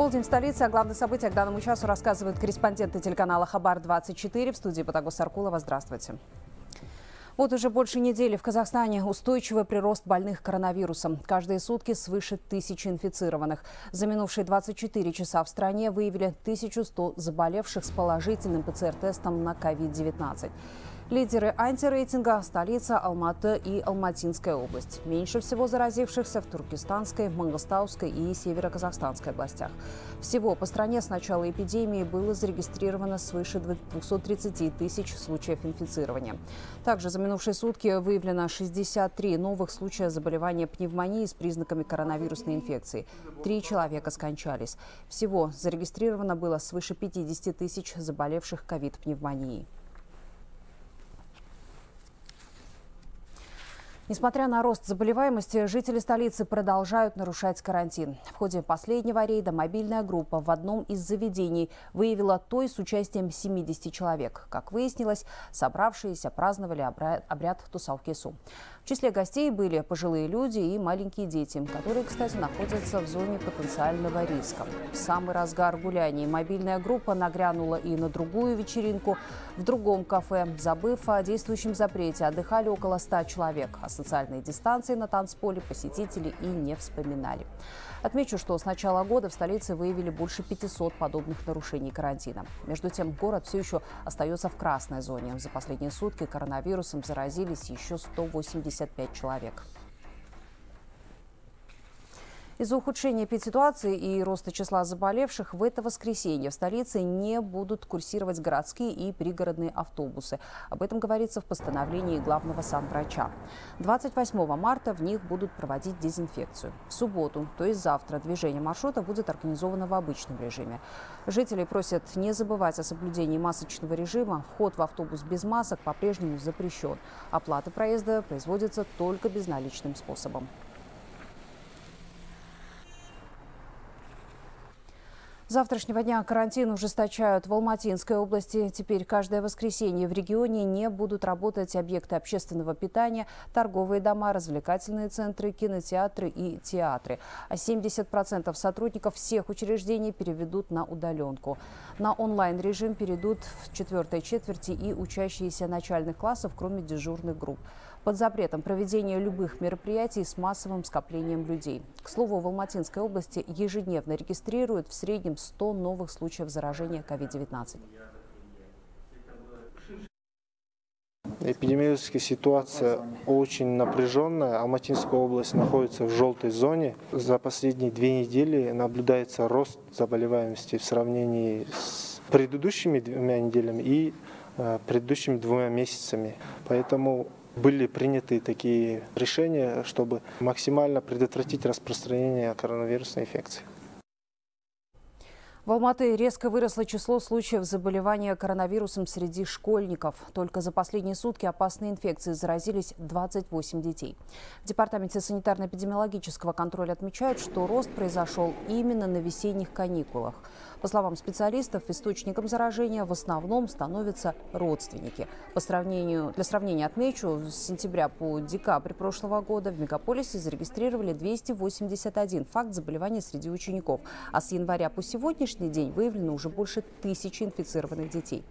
Полдень в столице. О главных событиях к данному часу рассказывают корреспонденты телеканала «Хабар-24» в студии Патагос Саркулова. Здравствуйте. Вот уже больше недели в Казахстане устойчивый прирост больных коронавирусом. Каждые сутки свыше тысячи инфицированных. За минувшие 24 часа в стране выявили 1100 заболевших с положительным ПЦР-тестом на COVID-19. Лидеры антирейтинга – столица Алматы и Алматинская область. Меньше всего заразившихся в Туркестанской, Мангостауской и Северо-Казахстанской областях. Всего по стране с начала эпидемии было зарегистрировано свыше 230 тысяч случаев инфицирования. Также за минувшие сутки выявлено 63 новых случая заболевания пневмонии с признаками коронавирусной инфекции. Три человека скончались. Всего зарегистрировано было свыше 50 тысяч заболевших ковид-пневмонией. Несмотря на рост заболеваемости, жители столицы продолжают нарушать карантин. В ходе последнего рейда мобильная группа в одном из заведений выявила той с участием 70 человек. Как выяснилось, собравшиеся праздновали обряд, Тусалкесу. В числе гостей были пожилые люди и маленькие дети, которые, кстати, находятся в зоне потенциального риска. В самый разгар гуляний мобильная группа нагрянула и на другую вечеринку в другом кафе. Забыв о действующем запрете, отдыхали около 100 человек. О социальной дистанции на танцполе посетители и не вспоминали. Отмечу, что с начала года в столице выявили больше 500 подобных нарушений карантина. Между тем, город все еще остается в красной зоне. За последние сутки коронавирусом заразились еще 185 человек. Из-за ухудшения эпидситуации и роста числа заболевших в это воскресенье в столице не будут курсировать городские и пригородные автобусы. Об этом говорится в постановлении главного санврача. 28 марта в них будут проводить дезинфекцию. В субботу, то есть завтра, движение маршрута будет организовано в обычном режиме. Жители просят не забывать о соблюдении масочного режима. Вход в автобус без масок по-прежнему запрещен. Оплата проезда производится только безналичным способом. Завтрашнего дня карантин ужесточают в Алматинской области. Теперь каждое воскресенье в регионе не будут работать объекты общественного питания, торговые дома, развлекательные центры, кинотеатры и театры. А 70% сотрудников всех учреждений переведут на удаленку. На онлайн-режим перейдут в четвертой четверти и учащиеся начальных классов, кроме дежурных групп под запретом проведения любых мероприятий с массовым скоплением людей. К слову, в Алматинской области ежедневно регистрируют в среднем 100 новых случаев заражения COVID-19. Эпидемиологическая ситуация очень напряженная. Алматинская область находится в желтой зоне. За последние две недели наблюдается рост заболеваемости в сравнении с предыдущими двумя неделями и э, предыдущими двумя месяцами. Поэтому были приняты такие решения, чтобы максимально предотвратить распространение коронавирусной инфекции. В Алматы резко выросло число случаев заболевания коронавирусом среди школьников. Только за последние сутки опасной инфекцией заразились 28 детей. В Департаменте санитарно-эпидемиологического контроля отмечают, что рост произошел именно на весенних каникулах. По словам специалистов, источником заражения в основном становятся родственники. По сравнению, для сравнения отмечу, с сентября по декабрь прошлого года в мегаполисе зарегистрировали 281 факт заболевания среди учеников, а с января по сегодняшний день выявлено уже больше тысячи инфицированных детей.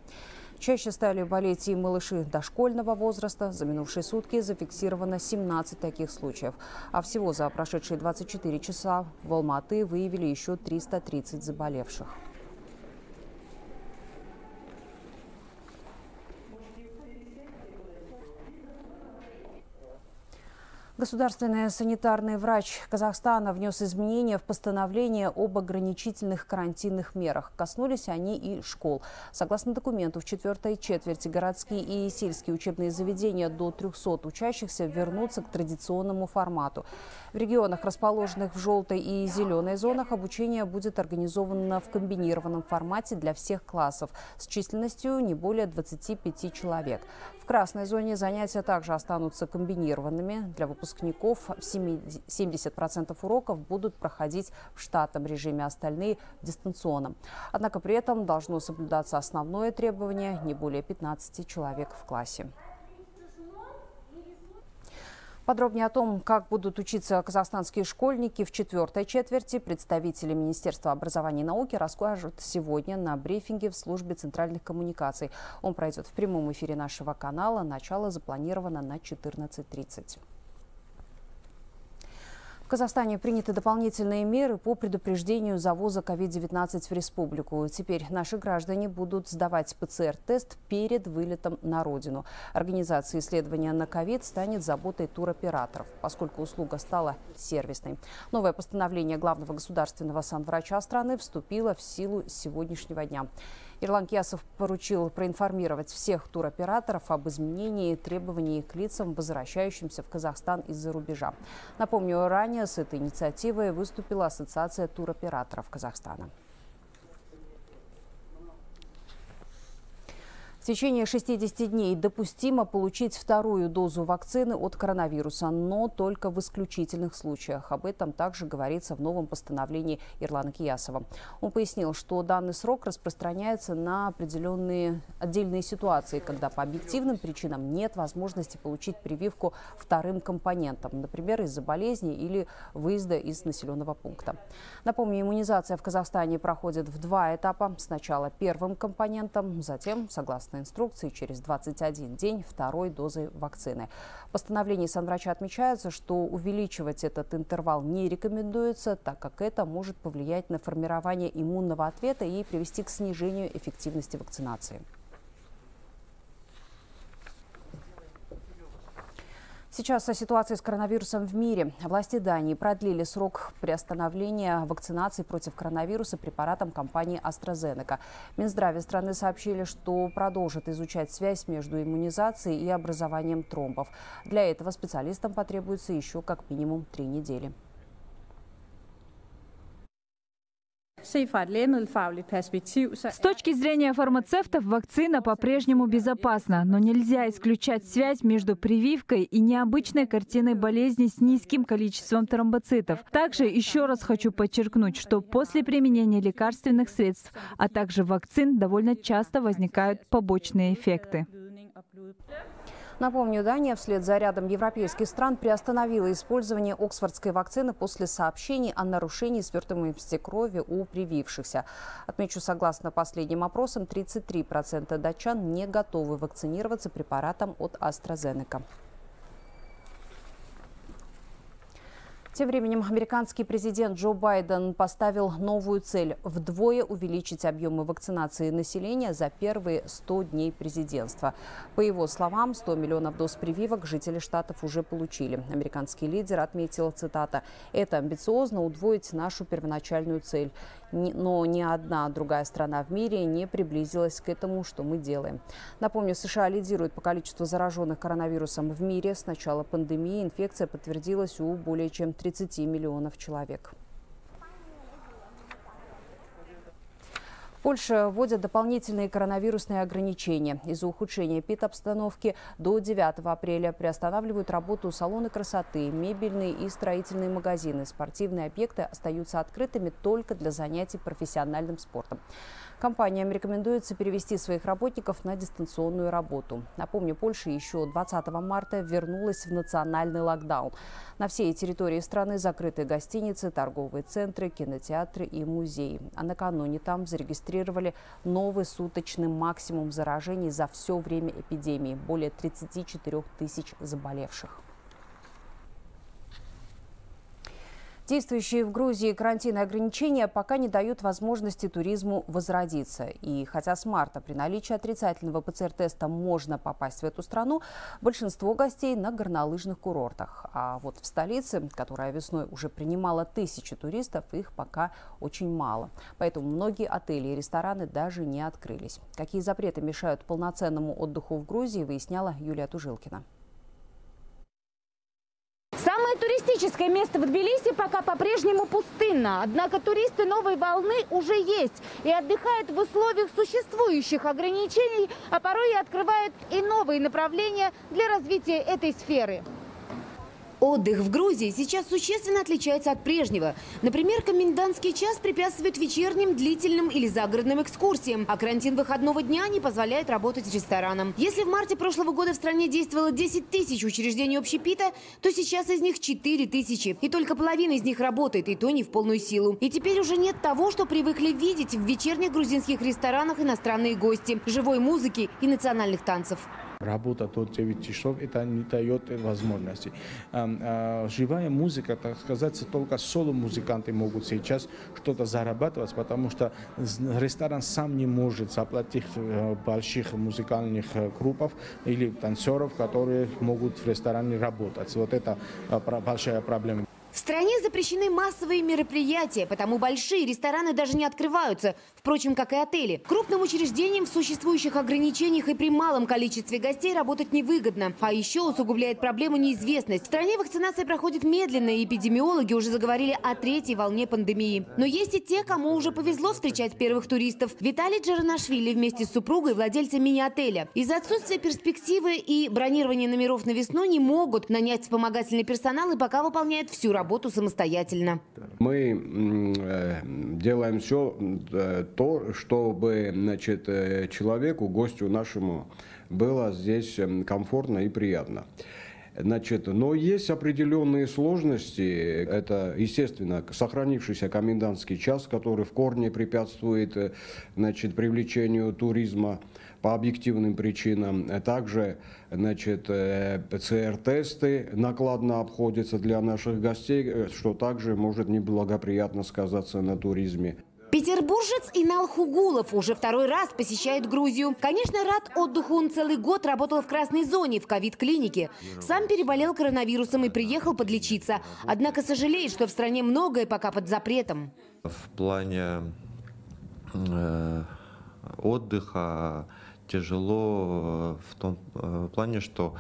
Чаще стали болеть и малыши дошкольного возраста. За минувшие сутки зафиксировано 17 таких случаев. А всего за прошедшие 24 часа в Алматы выявили еще 330 заболевших. Государственный санитарный врач Казахстана внес изменения в постановление об ограничительных карантинных мерах. Коснулись они и школ. Согласно документу, в четвертой четверти городские и сельские учебные заведения до 300 учащихся вернутся к традиционному формату. В регионах, расположенных в желтой и зеленой зонах, обучение будет организовано в комбинированном формате для всех классов с численностью не более 25 человек. Красной зоне занятия также останутся комбинированными для выпускников 70% уроков будут проходить в штатном режиме, остальные – в дистанционном. Однако при этом должно соблюдаться основное требование – не более 15 человек в классе. Подробнее о том, как будут учиться казахстанские школьники в четвертой четверти, представители Министерства образования и науки расскажут сегодня на брифинге в службе центральных коммуникаций. Он пройдет в прямом эфире нашего канала. Начало запланировано на 14.30. В Казахстане приняты дополнительные меры по предупреждению завоза COVID-19 в республику. Теперь наши граждане будут сдавать ПЦР-тест перед вылетом на родину. Организация исследования на COVID станет заботой туроператоров, поскольку услуга стала сервисной. Новое постановление главного государственного санврача страны вступило в силу сегодняшнего дня. Ирлан Киясов поручил проинформировать всех туроператоров об изменении требований к лицам, возвращающимся в Казахстан из-за рубежа. Напомню, ранее с этой инициативой выступила Ассоциация туроператоров Казахстана. Течение 60 дней допустимо получить вторую дозу вакцины от коронавируса, но только в исключительных случаях. Об этом также говорится в новом постановлении Ирлана Киясова. Он пояснил, что данный срок распространяется на определенные отдельные ситуации, когда по объективным причинам нет возможности получить прививку вторым компонентом, например, из-за болезни или выезда из населенного пункта. Напомню, иммунизация в Казахстане проходит в два этапа. Сначала первым компонентом, затем, согласно инструкции через 21 день второй дозы вакцины. В постановлении санврача отмечается, что увеличивать этот интервал не рекомендуется, так как это может повлиять на формирование иммунного ответа и привести к снижению эффективности вакцинации. Сейчас о ситуации с коронавирусом в мире. Власти Дании продлили срок приостановления вакцинации против коронавируса препаратом компании AstraZeneca. Минздраве страны сообщили, что продолжат изучать связь между иммунизацией и образованием тромбов. Для этого специалистам потребуется еще как минимум три недели. С точки зрения фармацевтов, вакцина по-прежнему безопасна, но нельзя исключать связь между прививкой и необычной картиной болезни с низким количеством тромбоцитов. Также еще раз хочу подчеркнуть, что после применения лекарственных средств, а также вакцин довольно часто возникают побочные эффекты. Напомню, Дания вслед за рядом европейских стран приостановила использование оксфордской вакцины после сообщений о нарушении свертываемости крови у привившихся. Отмечу, согласно последним опросам, 33% датчан не готовы вакцинироваться препаратом от AstraZeneca. Тем временем американский президент Джо Байден поставил новую цель – вдвое увеличить объемы вакцинации населения за первые 100 дней президентства. По его словам, 100 миллионов доз прививок жители штатов уже получили. Американский лидер отметил, цитата, «Это амбициозно удвоить нашу первоначальную цель но ни одна другая страна в мире не приблизилась к этому, что мы делаем. Напомню, США лидирует по количеству зараженных коронавирусом в мире. С начала пандемии инфекция подтвердилась у более чем 30 миллионов человек. Польша вводит дополнительные коронавирусные ограничения. Из-за ухудшения пит-обстановки до 9 апреля приостанавливают работу салоны красоты, мебельные и строительные магазины. Спортивные объекты остаются открытыми только для занятий профессиональным спортом. Компаниям рекомендуется перевести своих работников на дистанционную работу. Напомню, Польша еще 20 марта вернулась в национальный локдаун. На всей территории страны закрыты гостиницы, торговые центры, кинотеатры и музеи. А накануне там зарегистрировали новый суточный максимум заражений за все время эпидемии – более 34 тысяч заболевших. Действующие в Грузии карантинные ограничения пока не дают возможности туризму возродиться. И хотя с марта при наличии отрицательного ПЦР-теста можно попасть в эту страну, большинство гостей на горнолыжных курортах. А вот в столице, которая весной уже принимала тысячи туристов, их пока очень мало. Поэтому многие отели и рестораны даже не открылись. Какие запреты мешают полноценному отдыху в Грузии, выясняла Юлия Тужилкина. Туристическое место в Тбилиси пока по-прежнему пустынно. Однако туристы новой волны уже есть и отдыхают в условиях существующих ограничений, а порой и открывают и новые направления для развития этой сферы. Отдых в Грузии сейчас существенно отличается от прежнего. Например, комендантский час препятствует вечерним, длительным или загородным экскурсиям, а карантин выходного дня не позволяет работать ресторанам. Если в марте прошлого года в стране действовало 10 тысяч учреждений общепита, то сейчас из них 4 тысячи. И только половина из них работает, и то не в полную силу. И теперь уже нет того, что привыкли видеть в вечерних грузинских ресторанах иностранные гости, живой музыки и национальных танцев. Работа до 9 часов это не дает возможности. Живая музыка, так сказать, только соло-музыканты могут сейчас что-то зарабатывать, потому что ресторан сам не может заплатить э, больших музыкальных э, группов или танцоров, которые могут в ресторане работать. Вот это э, большая проблема. В стране запрещены массовые мероприятия, потому большие рестораны даже не открываются, впрочем, как и отели. Крупным учреждениям в существующих ограничениях и при малом количестве гостей работать невыгодно. А еще усугубляет проблему неизвестность. В стране вакцинация проходит медленно, и эпидемиологи уже заговорили о третьей волне пандемии. Но есть и те, кому уже повезло встречать первых туристов. Виталий Джаранашвили вместе с супругой владельцы мини-отеля. Из-за отсутствия перспективы и бронирования номеров на весну не могут нанять вспомогательный персонал и пока выполняет всю работу работу самостоятельно. Мы э, делаем все э, то, чтобы значит, э, человеку, гостю нашему, было здесь комфортно и приятно. Значит, но есть определенные сложности. Это, естественно, сохранившийся комендантский час, который в корне препятствует значит, привлечению туризма по объективным причинам. Также значит, э, ПЦР-тесты накладно обходятся для наших гостей, э, что также может неблагоприятно сказаться на туризме. Петербуржец Инал Хугулов уже второй раз посещает Грузию. Конечно, рад отдыху. Он целый год работал в красной зоне, в ковид-клинике. Сам переболел коронавирусом и приехал подлечиться. Однако сожалеет, что в стране многое пока под запретом. В плане э, отдыха тяжело э, в том э, плане, что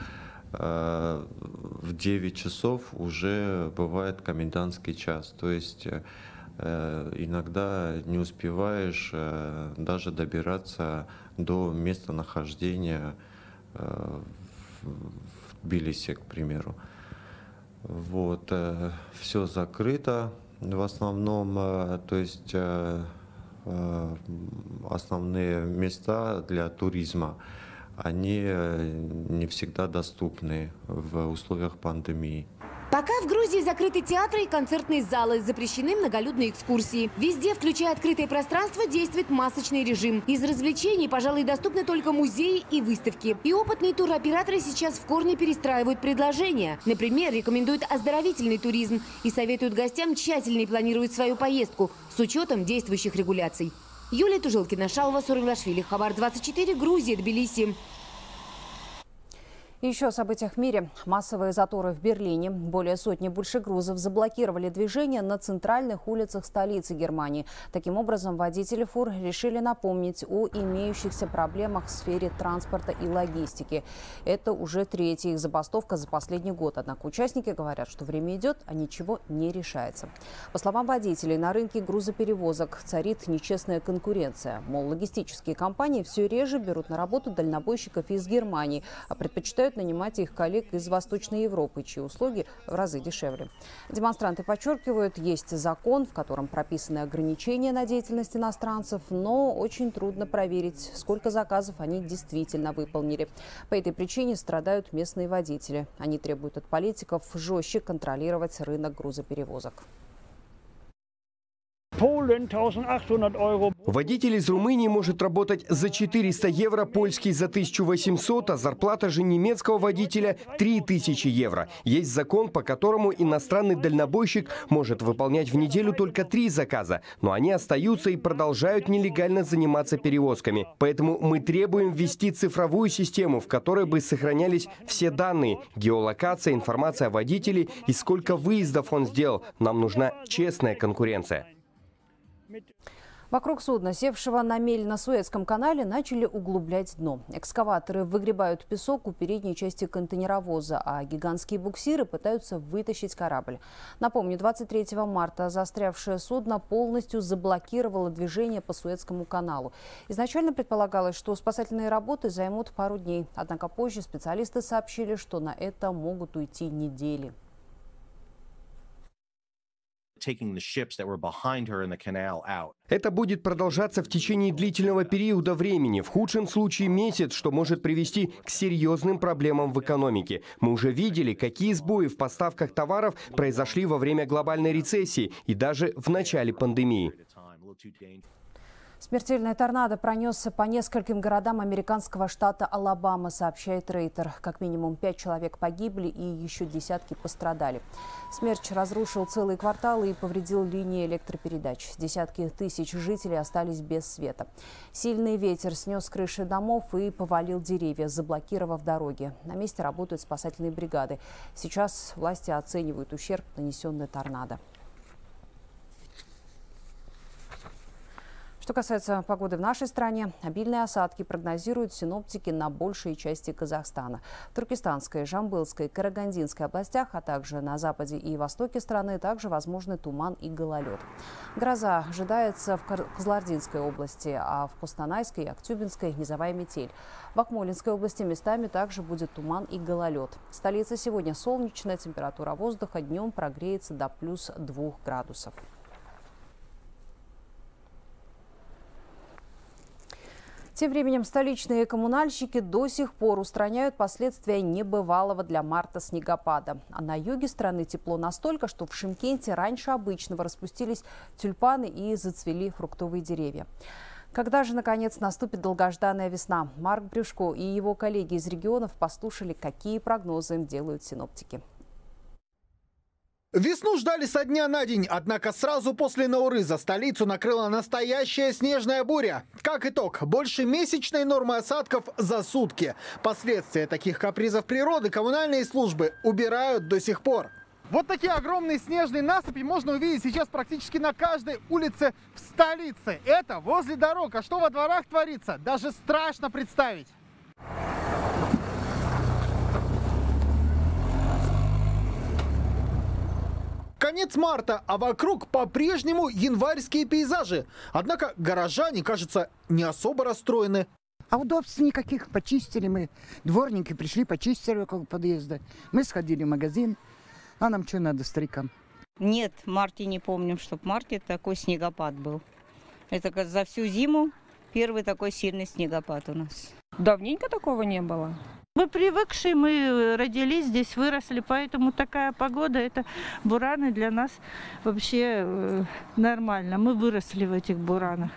э, в 9 часов уже бывает комендантский час. То есть иногда не успеваешь даже добираться до места нахождения в Тбилиси, к примеру. Вот, все закрыто в основном, то есть основные места для туризма, они э, не всегда доступны в условиях пандемии. Пока в Грузии закрыты театры и концертные залы, запрещены многолюдные экскурсии. Везде, включая открытое пространство, действует масочный режим. Из развлечений, пожалуй, доступны только музеи и выставки. И опытные туроператоры сейчас в корне перестраивают предложения. Например, рекомендуют оздоровительный туризм и советуют гостям тщательнее планировать свою поездку с учетом действующих регуляций. Юлия Тужилкина, Шалва Сурилашвили, Хабар 24, Грузия, Тбилиси. Еще о событиях в мире. Массовые заторы в Берлине. Более сотни большегрузов заблокировали движение на центральных улицах столицы Германии. Таким образом, водители фур решили напомнить о имеющихся проблемах в сфере транспорта и логистики. Это уже третья их забастовка за последний год. Однако участники говорят, что время идет, а ничего не решается. По словам водителей, на рынке грузоперевозок царит нечестная конкуренция. Мол, логистические компании все реже берут на работу дальнобойщиков из Германии, а предпочитают предлагают нанимать их коллег из Восточной Европы, чьи услуги в разы дешевле. Демонстранты подчеркивают, есть закон, в котором прописаны ограничения на деятельность иностранцев, но очень трудно проверить, сколько заказов они действительно выполнили. По этой причине страдают местные водители. Они требуют от политиков жестче контролировать рынок грузоперевозок. Водитель из Румынии может работать за 400 евро, польский за 1800, а зарплата же немецкого водителя 3000 евро. Есть закон, по которому иностранный дальнобойщик может выполнять в неделю только три заказа, но они остаются и продолжают нелегально заниматься перевозками. Поэтому мы требуем ввести цифровую систему, в которой бы сохранялись все данные, геолокация, информация о водителе и сколько выездов он сделал. Нам нужна честная конкуренция. Вокруг судна, севшего на мель на Суэцком канале, начали углублять дно. Экскаваторы выгребают песок у передней части контейнеровоза, а гигантские буксиры пытаются вытащить корабль. Напомню, 23 марта застрявшее судно полностью заблокировало движение по Суэцкому каналу. Изначально предполагалось, что спасательные работы займут пару дней. Однако позже специалисты сообщили, что на это могут уйти недели. Это будет продолжаться в течение длительного периода времени, в худшем случае месяц, что может привести к серьезным проблемам в экономике. Мы уже видели, какие сбои в поставках товаров произошли во время глобальной рецессии и даже в начале пандемии. Смертельная торнадо пронесся по нескольким городам американского штата Алабама, сообщает Рейтер. Как минимум пять человек погибли и еще десятки пострадали. Смерч разрушил целые кварталы и повредил линии электропередач. Десятки тысяч жителей остались без света. Сильный ветер снес крыши домов и повалил деревья, заблокировав дороги. На месте работают спасательные бригады. Сейчас власти оценивают ущерб, нанесенный торнадо. Что касается погоды в нашей стране, обильные осадки прогнозируют синоптики на большей части Казахстана. В Туркестанской, Жамбылской, Карагандинской областях, а также на западе и востоке страны также возможны туман и гололед. Гроза ожидается в Козлардинской области, а в Костанайской и Актюбинской низовая метель. В Акмолинской области местами также будет туман и гололед. Столица сегодня солнечная, температура воздуха днем прогреется до плюс 2 градусов. Тем временем столичные коммунальщики до сих пор устраняют последствия небывалого для марта снегопада. А на юге страны тепло настолько, что в Шимкенте раньше обычного распустились тюльпаны и зацвели фруктовые деревья. Когда же, наконец, наступит долгожданная весна? Марк Брюшко и его коллеги из регионов послушали, какие прогнозы им делают синоптики. Весну ждали со дня на день, однако сразу после Наурыза столицу накрыла настоящая снежная буря. Как итог, больше месячной нормы осадков за сутки. Последствия таких капризов природы коммунальные службы убирают до сих пор. Вот такие огромные снежные насыпи можно увидеть сейчас практически на каждой улице в столице. Это возле дорог. А что во дворах творится, даже страшно представить. Конец марта, а вокруг по-прежнему январские пейзажи. Однако горожане, кажется, не особо расстроены. А удобств никаких. Почистили мы. Дворники пришли, почистили около подъезда. Мы сходили в магазин. А нам что надо, старикам? Нет, в марте не помним, чтобы в марте такой снегопад был. Это за всю зиму первый такой сильный снегопад у нас. Давненько такого не было. Мы привыкшие, мы родились здесь, выросли, поэтому такая погода, это бураны для нас вообще э, нормально. Мы выросли в этих буранах.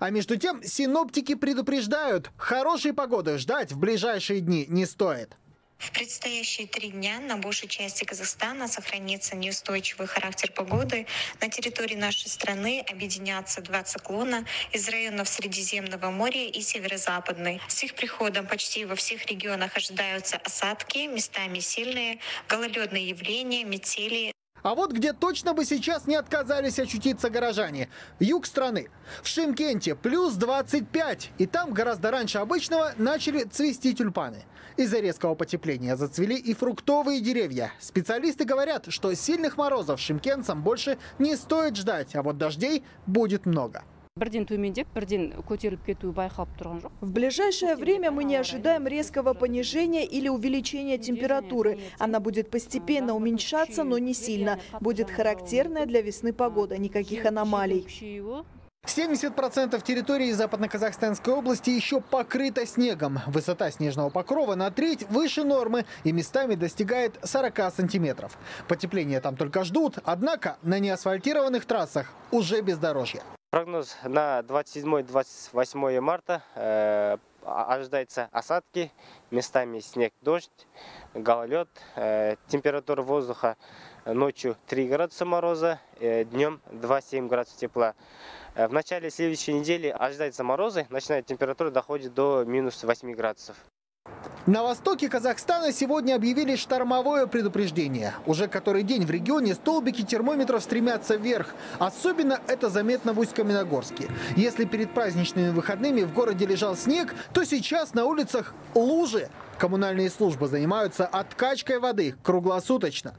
А между тем синоптики предупреждают, хорошей погоды ждать в ближайшие дни не стоит. В предстоящие три дня на большей части Казахстана сохранится неустойчивый характер погоды. На территории нашей страны объединятся два циклона из районов Средиземного моря и Северо-Западной. С их приходом почти во всех регионах ожидаются осадки, местами сильные, гололедные явления, метели, а вот где точно бы сейчас не отказались очутиться горожане. Юг страны. В Шимкенте плюс 25. И там гораздо раньше обычного начали цвести тюльпаны. Из-за резкого потепления зацвели и фруктовые деревья. Специалисты говорят, что сильных морозов шимкенцам больше не стоит ждать, а вот дождей будет много. В ближайшее время мы не ожидаем резкого понижения или увеличения температуры. Она будет постепенно уменьшаться, но не сильно. Будет характерная для весны погода, никаких аномалий. 70% территории Западно-Казахстанской области еще покрыто снегом. Высота снежного покрова на треть выше нормы и местами достигает 40 сантиметров. Потепление там только ждут, однако на неасфальтированных трассах уже бездорожье. Прогноз на 27-28 марта. Э, ожидается осадки, местами снег, дождь, гололед. Э, температура воздуха ночью 3 градуса мороза, э, днем 2-7 градусов тепла. В начале следующей недели ожидается морозы, ночная температура доходит до минус 8 градусов. На востоке Казахстана сегодня объявили штормовое предупреждение. Уже который день в регионе столбики термометров стремятся вверх. Особенно это заметно в Усть-Каменогорске. Если перед праздничными выходными в городе лежал снег, то сейчас на улицах лужи. Коммунальные службы занимаются откачкой воды круглосуточно.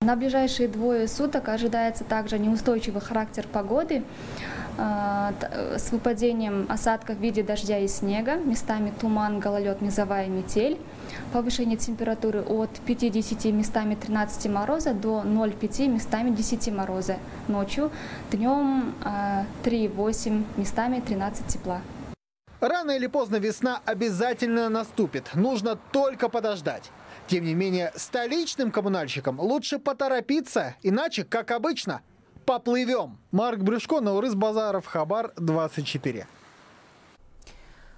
На ближайшие двое суток ожидается также неустойчивый характер погоды. Э, э, с выпадением осадков в виде дождя и снега, местами туман, гололед, низовая метель. Повышение температуры от 50 местами 13 мороза до 0,5 местами 10 мороза. Ночью, днем 3,8 местами 13 тепла. Рано или поздно весна обязательно наступит. Нужно только подождать. Тем не менее, столичным коммунальщикам лучше поторопиться, иначе, как обычно, поплывем. Марк Брюшко, Наурыз Базаров, Хабар 24.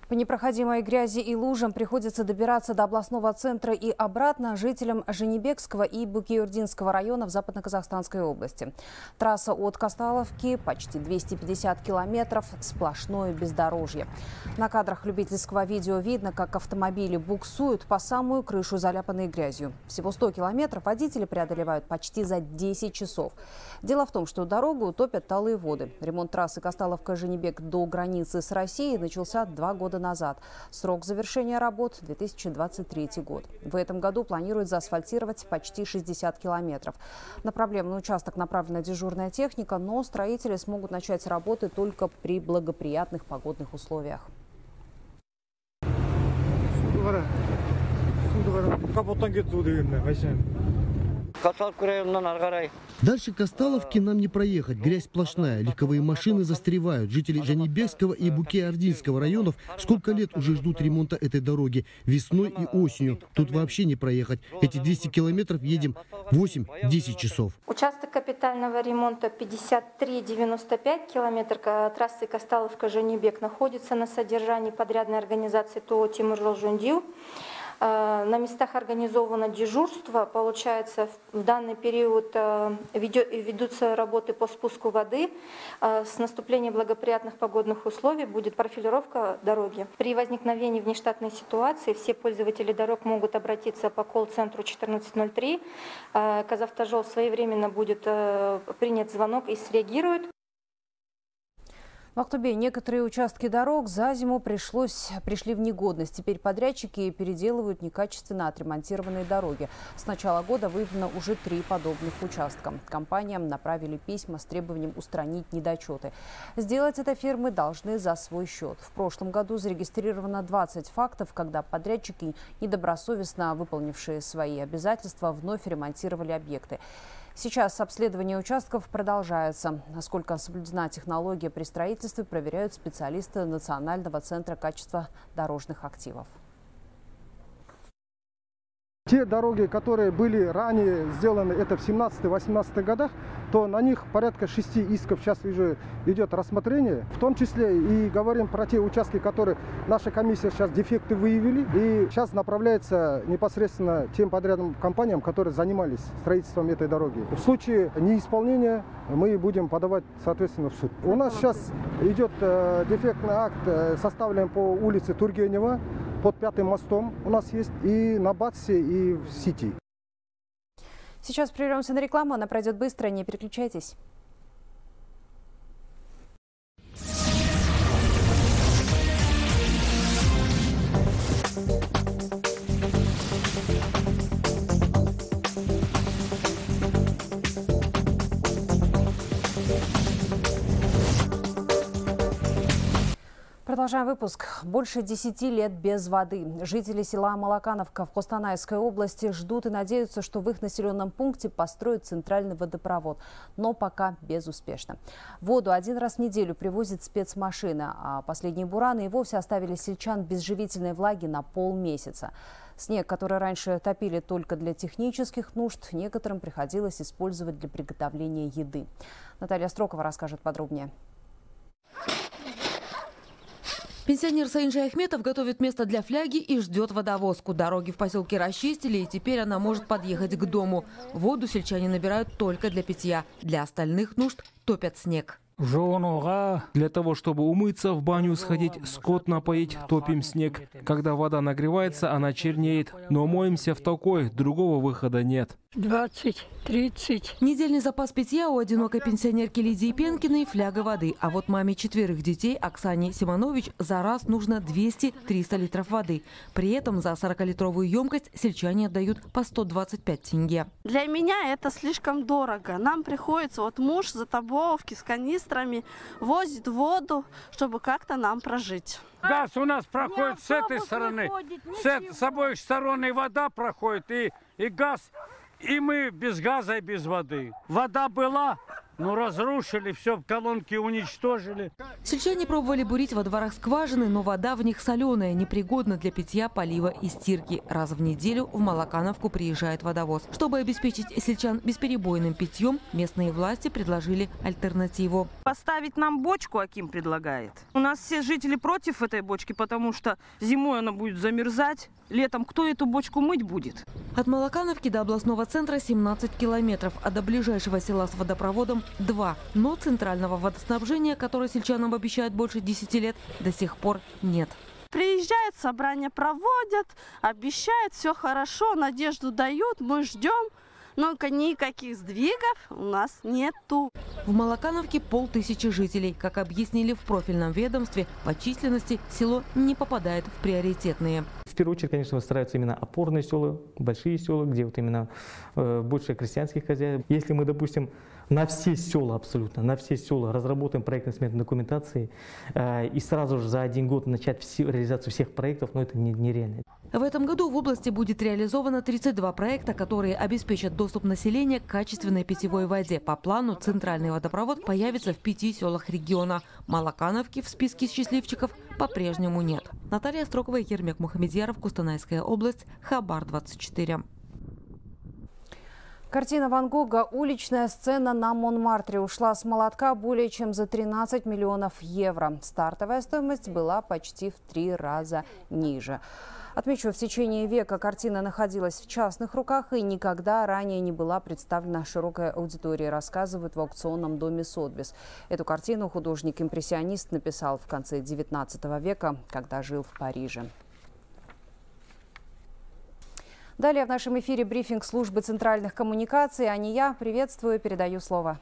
По непроходимой грязи и лужам приходится добираться до областного центра и обратно жителям Женебекского и Букиюрдинского районов Западно-Казахстанской области. Трасса от Косталовки почти 250 километров, сплошное бездорожье. На кадрах любительского видео видно, как автомобили буксуют по самую крышу, заляпанной грязью. Всего 100 километров водители преодолевают почти за 10 часов. Дело в том, что дорогу утопят талые воды. Ремонт трассы Косталовка-Женебек до границы с Россией начался два года года назад. Срок завершения работ – 2023 год. В этом году планируют заасфальтировать почти 60 километров. На проблемный участок направлена дежурная техника, но строители смогут начать работы только при благоприятных погодных условиях. Дальше Косталовки нам не проехать. Грязь сплошная. Легковые машины застревают. Жители Жанибекского и Буке-Ординского районов сколько лет уже ждут ремонта этой дороги. Весной и осенью. Тут вообще не проехать. Эти 200 километров едем 8-10 часов. Участок капитального ремонта 53-95 километр трассы Косталовка-Жанибек находится на содержании подрядной организации ТО «Тимур Жундил». Э, на местах организовано дежурство. Получается, в данный период э, ведутся работы по спуску воды. Э, с наступлением благоприятных погодных условий будет профилировка дороги. При возникновении внештатной ситуации все пользователи дорог могут обратиться по колл-центру 1403. Казавтожол своевременно будет принят звонок и среагирует. В Актубе некоторые участки дорог за зиму пришлось, пришли в негодность. Теперь подрядчики переделывают некачественно отремонтированные дороги. С начала года выявлено уже три подобных участка. Компаниям направили письма с требованием устранить недочеты. Сделать это фирмы должны за свой счет. В прошлом году зарегистрировано 20 фактов, когда подрядчики, недобросовестно выполнившие свои обязательства, вновь ремонтировали объекты. Сейчас обследование участков продолжается. Насколько соблюдена технология при строительстве, проверяют специалисты Национального центра качества дорожных активов. Те дороги, которые были ранее сделаны, это в 17-18 годах, то на них порядка шести исков сейчас уже идет рассмотрение. В том числе и говорим про те участки, которые наша комиссия сейчас дефекты выявили. И сейчас направляется непосредственно тем подрядным компаниям, которые занимались строительством этой дороги. В случае неисполнения мы будем подавать, соответственно, в суд. У нас сейчас идет э, дефектный акт, э, составлен по улице Тургенева под Пятым мостом у нас есть, и на Батсе, и в Сити. Сейчас прервемся на рекламу, она пройдет быстро, не переключайтесь. Продолжаем выпуск. Больше 10 лет без воды. Жители села Малакановка в Костанайской области ждут и надеются, что в их населенном пункте построят центральный водопровод. Но пока безуспешно. Воду один раз в неделю привозит спецмашина, а последние бураны и вовсе оставили сельчан без живительной влаги на полмесяца. Снег, который раньше топили только для технических нужд, некоторым приходилось использовать для приготовления еды. Наталья Строкова расскажет подробнее. Пенсионер Саинжи Ахметов готовит место для фляги и ждет водовозку. Дороги в поселке расчистили, и теперь она может подъехать к дому. Воду сельчане набирают только для питья. Для остальных нужд топят снег. Для того, чтобы умыться, в баню сходить, скот напоить, топим снег. Когда вода нагревается, она чернеет. Но моемся в такой, другого выхода нет. 20, 30. Недельный запас питья у одинокой пенсионерки Лидии Пенкиной – фляга воды. А вот маме четверых детей Оксане Симонович за раз нужно 200-300 литров воды. При этом за 40-литровую емкость сельчане отдают по 125 тенге. Для меня это слишком дорого. Нам приходится, вот муж за табовки с канистрами возит воду, чтобы как-то нам прожить. Газ у нас проходит с этой стороны, с, с обоих сторон и вода проходит, и, и газ и мы без газа и без воды. Вода была, ну, разрушили, все, колонки уничтожили. Сельчане пробовали бурить во дворах скважины, но вода в них соленая, непригодна для питья, полива и стирки. Раз в неделю в Малакановку приезжает водовоз. Чтобы обеспечить сельчан бесперебойным питьем, местные власти предложили альтернативу. Поставить нам бочку, Аким предлагает. У нас все жители против этой бочки, потому что зимой она будет замерзать, летом кто эту бочку мыть будет? От Малакановки до областного центра 17 километров, а до ближайшего села с водопроводом два. Но центрального водоснабжения, которое сельчанам обещают больше 10 лет, до сих пор нет. Приезжают, собрания проводят, обещают, все хорошо, надежду дают, мы ждем. Но никаких сдвигов у нас нету. В Малакановке полтысячи жителей. Как объяснили в профильном ведомстве, по численности село не попадает в приоритетные. В первую очередь, конечно, выстраиваются именно опорные села, большие села, где вот именно э, больше крестьянских хозяев. Если мы, допустим, на все села абсолютно, на все села разработаем проектно-сметной документации э, и сразу же за один год начать все, реализацию всех проектов, но это не, нереально. В этом году в области будет реализовано 32 проекта, которые обеспечат доступ населения к качественной питьевой воде. По плану центральный водопровод появится в пяти селах региона. Малакановки в списке счастливчиков по-прежнему нет. Наталья Строкова Ермек Мухамедьяров, Кустанайская область, Хабар 24. Картина Ван Гога «Уличная сцена на Монмартре» ушла с молотка более чем за 13 миллионов евро. Стартовая стоимость была почти в три раза ниже. Отмечу, в течение века картина находилась в частных руках и никогда ранее не была представлена широкой аудитории, рассказывают в аукционном доме Сотбис. Эту картину художник-импрессионист написал в конце 19 века, когда жил в Париже. Далее в нашем эфире брифинг службы центральных коммуникаций. А не я приветствую, передаю слово.